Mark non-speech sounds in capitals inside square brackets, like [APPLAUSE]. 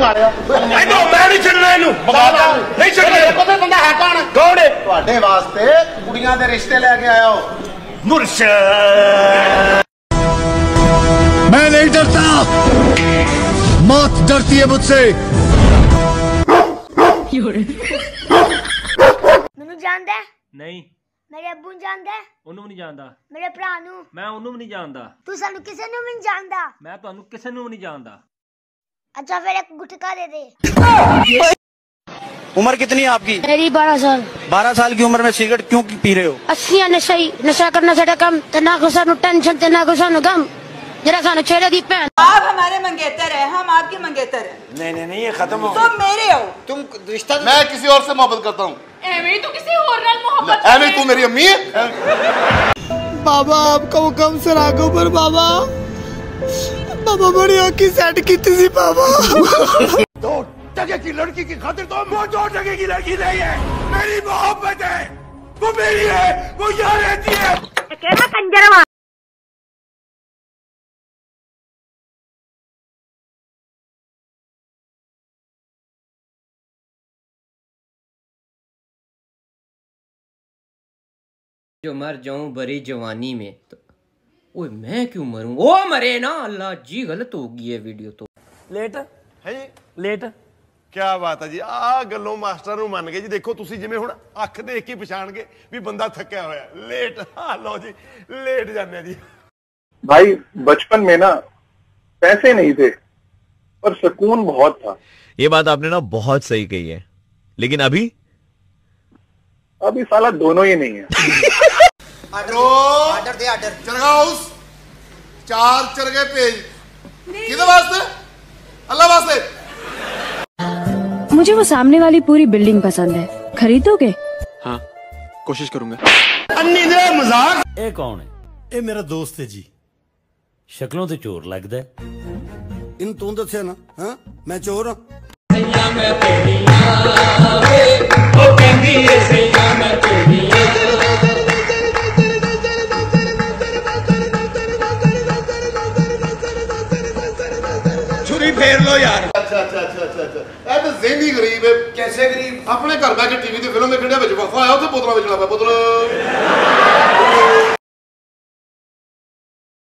ਮਾਰਿਆ ਇਹਨੂੰ ਮੈਂ ਨਹੀਂ ਛੱਡਣਾ ਇਹਨੂੰ ਬਗਾਤਾ ਨਹੀਂ ਛੱਡਣਾ ਪਤਾ ਬੰਦਾ ਹੈ ਕੌਣ ਕੌਣ ਹੈ ਤੁਹਾਡੇ ਵਾਸਤੇ ਕੁੜੀਆਂ ਦੇ ਰਿਸ਼ਤੇ ਲੈ ਕੇ ਆਇਆ ਹੋ ਮੁਰਸ਼ਦ मैं नहीं डरता मौत डरती है मुझसे ਮੈਨੂੰ ਜਾਣਦਾ ਹੈ? ਨਹੀਂ ਮੇਰੇ ਅੱਬੂ ਨੂੰ ਜਾਣਦਾ ਹੈ? ਉਹਨੂੰ ਵੀ ਨਹੀਂ ਜਾਣਦਾ ਮੇਰੇ ਭਰਾ ਨੂੰ ਮੈਂ ਉਹਨੂੰ ਵੀ ਨਹੀਂ ਜਾਣਦਾ ਤੂੰ ਸਾਨੂੰ ਕਿਸੇ ਨੂੰ ਵੀ ਨਹੀਂ ਜਾਣਦਾ ਮੈਂ ਤੁਹਾਨੂੰ ਕਿਸੇ ਨੂੰ ਵੀ ਨਹੀਂ ਜਾਣਦਾ अच्छा फिर एक गुटका दे दे। उम्र कितनी है आपकी? मेरी बारह साल। बारह साल की उम्र में सिगरेट क्यों पी रहे हो? अस्सी नशा ही नशा करना साढ़ा कम तना घुसन टेंशन तना घुसन गम। जरा सानू चेहरे की भैन। आप हमारे मंगेतर है हम आपके मंगेतर है। नहीं नहीं नहीं ये खत्म हो तुम मेरे हो। तुम रिश्ता मैं किसी और से मोहब्बत करता हूँ। एवं किसी और मोहब्बत तू मेरी अम्मी है? बाबा आपका वो कम सराखों पर बाबा। बाबा सेट की सी बाबा। दो की लड़की की खातिर तो वो दो की लड़की नहीं है। मेरी मोहब्बत है। वो मेरी है। वो यहाँ रहती है। जो मर जाऊँ बड़ी जवानी में तो ओए मैं क्यों मरूं ओ मरे ना अल्लाह जी गलत हो गई है वीडियो तो ਲੇਟ ਹੈ ਜੀ ਲੇਟ ਕੀ ਬਾਤ ਹੈ ਜੀ ਆ ਗੱਲੋਂ ਮਾਸਟਰ ਨੂੰ ਮੰਨ ਗਏ ਜੀ ਦੇਖੋ ਤੁਸੀਂ ਜਿਵੇਂ ਹੁਣ ਅੱਖ ਦੇਖ ਕੇ ਪਛਾਣ ਗਏ ਵੀ ਬੰਦਾ ਥੱਕਿਆ ਹੋਇਆ ਲੇਟ ਹਾਂ ਲਓ ਜੀ ਲੇਟ ਜਾਂਦੇ ਆ ਜੀ भाई बचपन में ना पैसे नहीं थे पर सुकून बहुत था ये बात आपने ना बहुत सही कही है लेकिन अभी अभी साला दोनों ही नहीं है [LAUGHS] ਆਰਡਰ ਦੇ ਆਰਡਰ ਚਰਗਾ ਹਾਊਸ ਚਾਰ ਚਰਗੇ ਭੇਜ ਕਿਹਦੇ ਵਾਸਤੇ ਅੱਲਾ ਵਾਸਤੇ मुझे वो सामने वाली पूरी बिल्डिंग पसंद है खरीदोगे हाँ कोशिश करूंगा ਅੰਨੀ ਦੇ ਮਜ਼ਾਕ ਇਹ ਕੌਣ ਹੈ ਇਹ ਮੇਰਾ ਦੋਸਤ ਹੈ ਜੀ ਸ਼ਕਲੋਂ ਤੇ ਚੋਰ ਲੱਗਦਾ ਹੈ इन तू दसिया ना हाँ मैं चोर हाँ ਛੁਰੀ ਫੇਰ ਲੋ ਯਾਰ। ਅੱਛਾ ਅੱਛਾ ਅੱਛਾ ਅੱਛਾ ਅੱਛਾ। ਇਹ ਤਾਂ ਜ਼ਿਹਨੀ ਗਰੀਬ ਹੈ। ਕੈਸੇ ਗਰੀਬ? ਆਪਣੇ ਘਰ ਬੈ ਕੇ ਟੀਵੀ ਤੇ ਫਿਲਮ ਵੇਖਣ ਦੇ ਵਿੱਚ ਵਫਾ ਆਇਆ ਉੱਥੇ ਬੋਤਲਾਂ ਵੇਚਣਾ ਪਿਆ ਬੋਤਲ।